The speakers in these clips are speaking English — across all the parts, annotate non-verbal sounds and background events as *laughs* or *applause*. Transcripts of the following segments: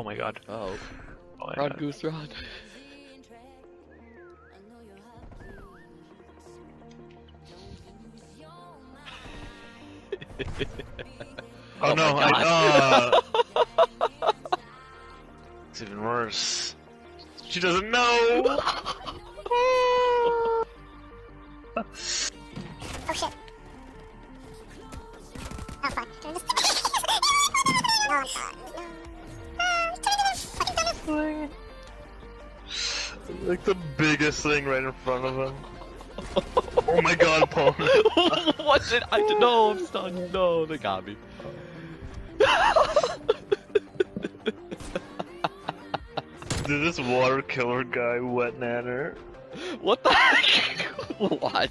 Oh my god. Oh, Oh my run, god. Goose, run. Oh, Oh no, my I, uh, It's even worse. She doesn't know! Oh shit. Oh fuck. *laughs* like the biggest thing right in front of him. oh my god, Paul. *laughs* what did I do? No, I'm stunned. No, they got me. Did this water killer guy wet nanner? What the heck? what?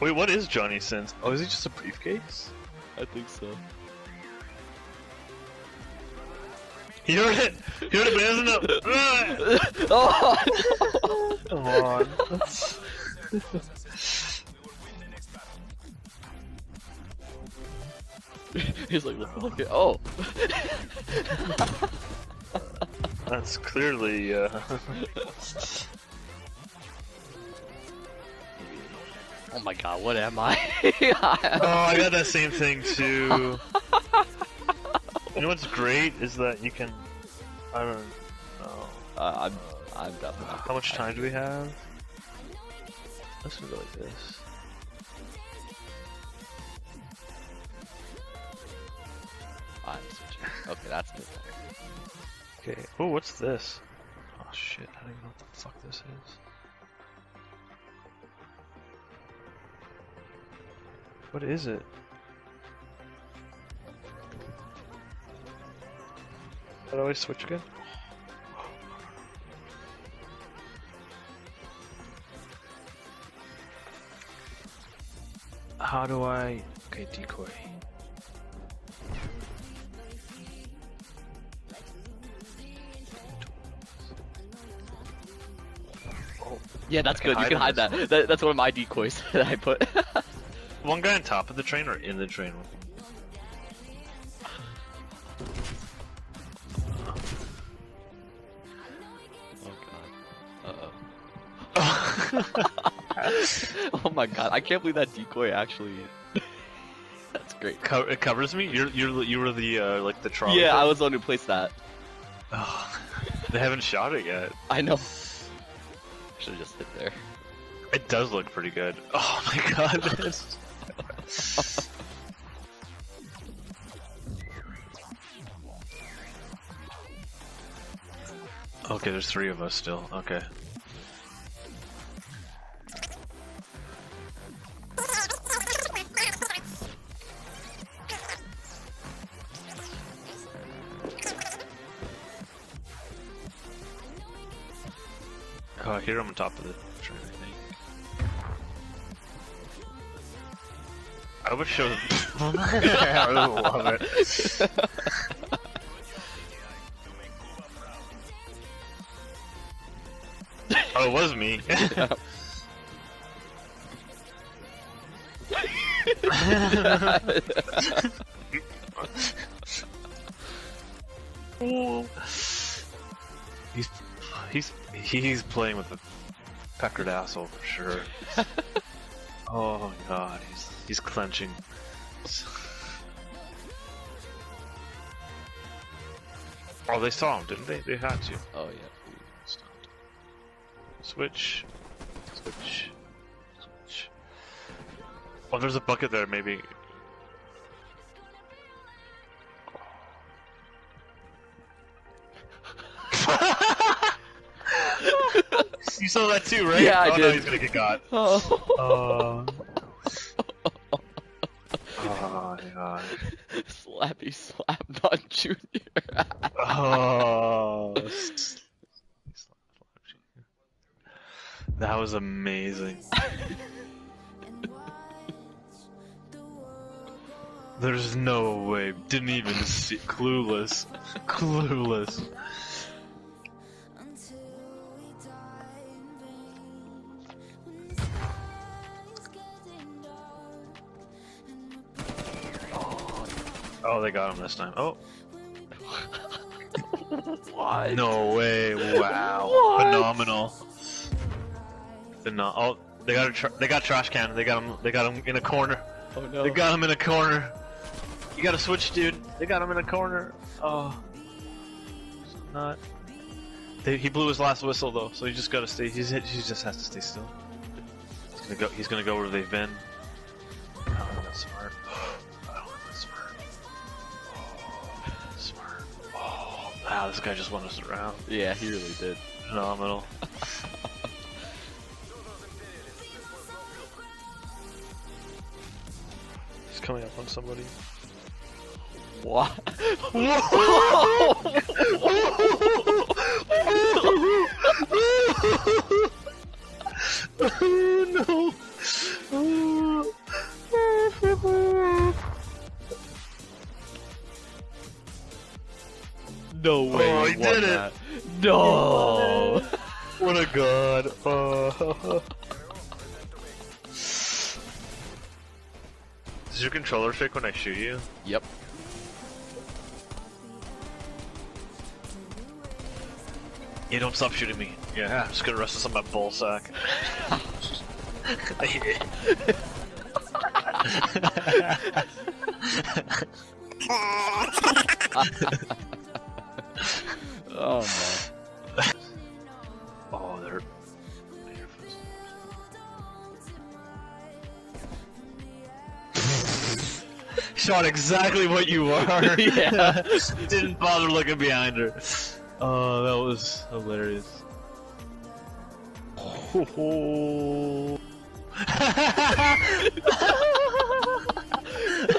Wait, what is Johnny Sins? Oh, is he just a briefcase? I think so. He heard it! He heard it, but he doesn't know! oh, Come on. *laughs* He's like, look at Oh. That's clearly, uh... *laughs* oh my god, what am *laughs* I? Oh, I got that same thing too. You know what's great is that you can. I don't know. uh, I'm, I'm definitely not How much time do we have? Let's go like this. I'm switching. Okay, that's good. Okay. Oh, what's this? Oh shit! I don't even know what the fuck this is. What is it? How do I switch again? How do I? Okay, decoy. Oh, yeah, that's I can good. You can hide that. that. That's one of my decoys *laughs* that I put. *laughs* One guy on top of the train or in the train my god, I can't believe that decoy actually. *laughs* that's great. Co- it covers me. You're you're you were the uh, like the trolley. Yeah, I was the one who placed that. Oh, *laughs* they haven't shot it yet. I know. Should have just hit there. It does look pretty good. Oh my god. *laughs* okay, there's three of us still. Okay. I hear him on top of the train, I think. I *laughs* *laughs* would show I love it. oh, it was me. *laughs* he's he's he's playing with a peckered asshole for sure. *laughs* oh god, he's he's clenching. Oh, they saw him, didn't they? They had to. Oh yeah. Switch. Switch. Switch. Oh, there's a bucket there, maybe. Saw that too, right? Yeah, I oh, No, he's gonna get got. Oh. Uh, oh. oh my god. Slappy slap not junior. Oh. *laughs* That was amazing. There's no way. Didn't even see. Clueless. Clueless. Oh, they got him this time. Oh, *laughs* What? no way! Wow, What? phenomenal. Phenom- oh, they got a tr- they got trash can. They got him. They got him in a corner. Oh no. They got him in a corner. You gotta switch, dude. They got him in a corner. Oh, not. They, he blew his last whistle though, so he just gotta stay. He's he just has to stay still. He's gonna go. He's gonna go where they've been. Wow, this guy just won us around. Yeah, he really did. Phenomenal. *laughs* He's coming up on somebody. What? oh *laughs* *laughs* No oh, way. Oh, he he won did it. No. What a god! Oh. *laughs* Does your controller shake when I shoot you? Yep. Yeah, don't stop shooting me. Yeah, I'm just gonna rest this on my ball sack. *laughs* *laughs* Oh man. oh, they're. *laughs* Shot exactly what you are. *laughs* *laughs* Yeah. Didn't bother looking behind her. Oh, that was hilarious.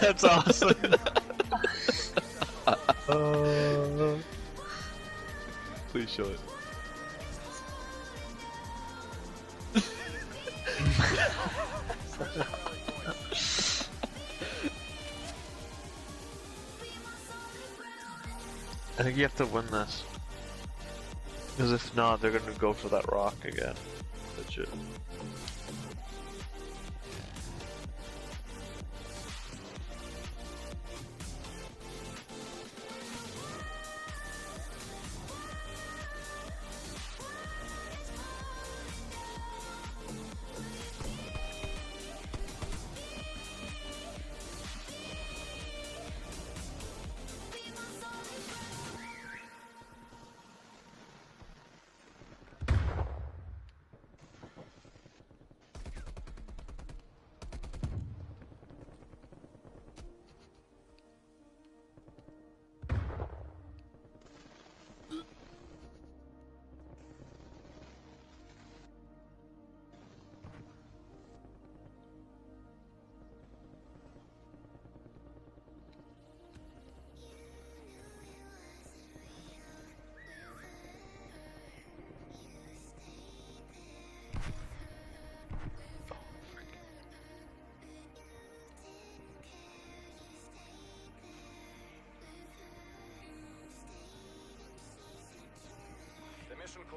That's awesome. Uh, Please show it. *laughs* I think you have to win this. Because if not, they're gonna go for that rock again. Legit.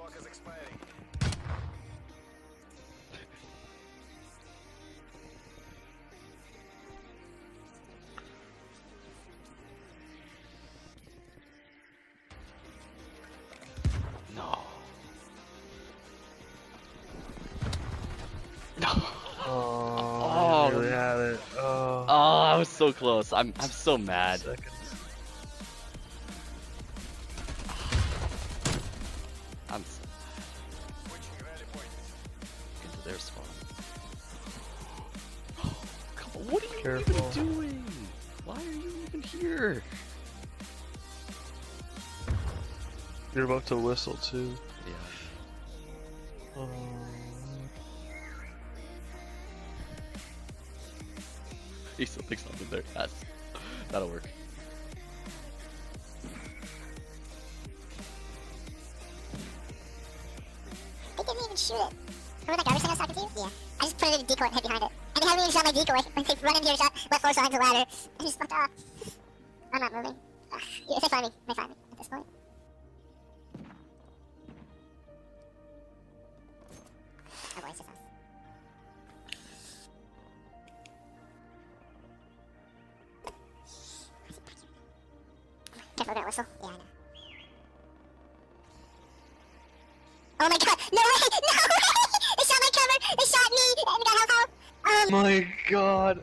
Clock is expiring. No. No. Oh, Oh. you really had it. Oh. Oh, I was so close. I'm I'm so mad. Seconds. You're about to whistle too. Yeah. Oh. He still thinks I'm there. That's that'll work. They didn't even shoot it. Remember that garbage thing I was talking to you? Yeah. I just put it in a decoy and hid behind it. And they haven't even shot my decoy. *laughs* When they run into your shot, left four sides of the ladder. *laughs* And just fucked off. I'm not moving. Ugh. If they find me, they find me at this point. Boy, it's just us. We're whistle. Yeah, I know. Oh my god! No way! No way! They shot my cover! They shot me! And got health out! Um, My god.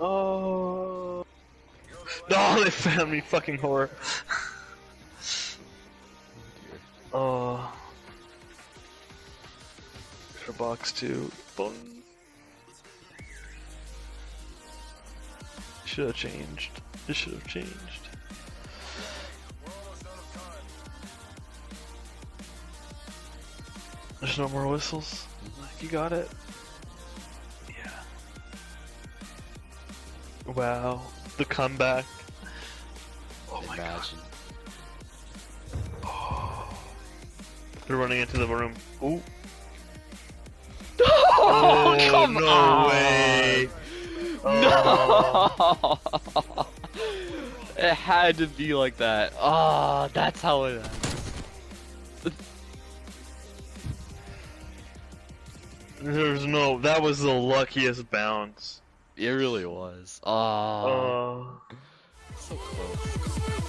Oh. No, they found me, fucking horror. Oh. A box two. Boom. Should have changed. This should have changed. There's no more whistles. Mm-hmm. You got it. Yeah. Wow. The comeback. Oh my god. Imagine. They're running into the room. Ooh. Oh, come oh, no on! way. Oh. No! it had to be like that. Oh, that's how it There's no. That was the luckiest bounce. It really was. Oh, Oh. so close.